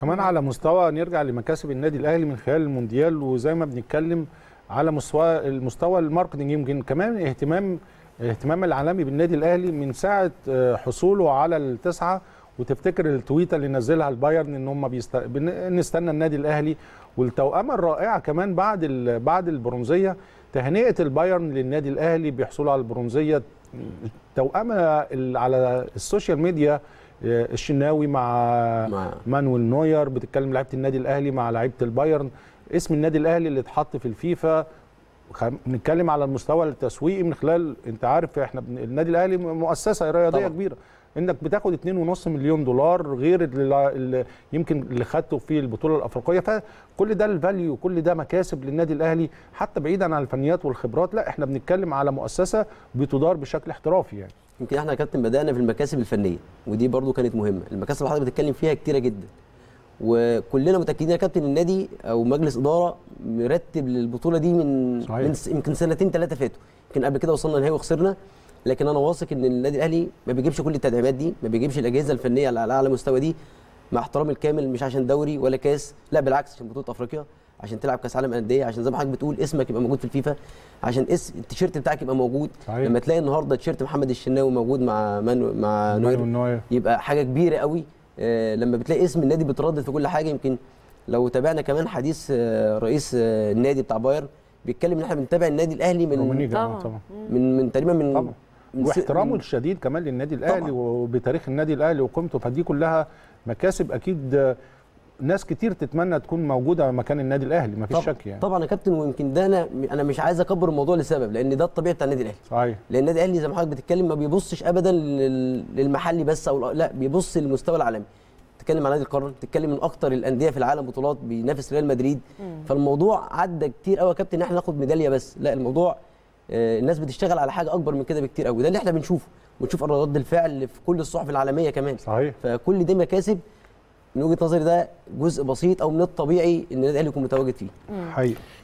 كمان على مستوى نرجع لمكاسب النادي الأهلي من خلال المونديال وزي ما بنتكلم على مستوى المستوى ال marketing يمكن كمان اهتمام اهتمام العالمي بالنادي الأهلي من ساعة آه، حصوله على التسعة. وتفتكر التويتة اللي نزلها البايرن إن هم بيست... نستنى النادي الأهلي. والتوأمة الرائعة كمان بعد ال... بعد البرونزية تهنئة البايرن للنادي الأهلي بيحصلوا على البرونزية. التوأمة ال- على ال social media الشناوي مع مع مانويل نوير بتتكلم لعيبة النادي الأهلي مع لعيبة البايرن. اسم النادي الأهلي اللي اتحط في الفيفا بنتكلم على المستوى التسويقي من خلال انت عارف إحنا بن- النادي الأهلي مؤسسة رياضيه طبعا. كبيرة. انك بتاخد 2.5 مليون دولار غير اللي اللي يمكن اللي خدته في البطولة الأفريقية. فكل ده ال value كل ده مكاسب للنادي الأهلي حتى بعيدا عن الفنيات والخبرات لا إحنا بنتكلم على مؤسسة بتدار بشكل احترافي يعني. يمكن إحنا يا كابتن بدأنا في المكاسب الفنية ودي برضو كانت مهمة. المكاسب اللي حضرتك بتتكلم فيها كتيرة جدا. وكلنا متأكدين يا كابتن النادي أو مجلس إدارة مرتب للبطولة دي من صحيح. من يمكن سنتين ثلاثة فاتوا يمكن قبل كده وصلنا نهائي وخسرنا لكن أنا واثق إن النادي الأهلي ما بيجيبش كل التدعيمات دي ما بيجيبش الأجهزة الفنية على أعلى مستوى دي مع احترامي الكامل مش عشان دوري ولا كاس لا بالعكس عشان بطولة أفريقيا عشان تلعب كأس عالم أندية عشان زي ما حضرتك بتقول اسمك يبقى موجود في الفيفا عشان اس التيشيرت بتاعك يبقى موجود صحيح. لما تلاقي النهارده تيشيرت محمد الشناوي موجود مع منو مع نوير يبقى حاجة كبيرة قوي لما بتلاقي اسم النادي بيتردد في كل حاجة يمكن لو تابعنا كمان حديث آه، رئيس آه، النادي بتاع بايرن بيتكلم إن إحنا بنتابع النادي الأهلي من آه، طبعا. طبعا من من تقريبا من طبعا. واحترامه الشديد كمان للنادي الأهلي طبعاً. وبتاريخ النادي الأهلي وقيمته فدي كلها مكاسب أكيد آه، ناس كتير تتمنى تكون موجودة مكان النادي الأهلي مفيش شك يعني. طبعا يا كابتن ويمكن ده أنا أنا مش عايز أكبر الموضوع لسبب لأن ده الطبيعي بتاع النادي الأهلي. صحيح. لأن النادي الأهلي زي ما حضرتك بتتكلم ما بيبصش ابدا لل- للمحلي بس أو لا بيبص للمستوى العالمي. تتكلم عن نادي القرن تتكلم من أكتر الأندية في العالم بطولات بينافس ريال مدريد. فالموضوع عدى كتير قوي يا كابتن إن إحنا ناخد ميدالية بس لا الموضوع آه، الناس بتشتغل على حاجة أكبر من كده بكتير قوي ده اللي إحنا بنشوفه بنشوف رد الفعل في كل الصحف العالمية كمان. صحيح. فكل دي مكاسب من وجهة نظري ده جزء بسيط أو من الطبيعي إن النادي الأهلي يكون متواجد فيه. حقيقي.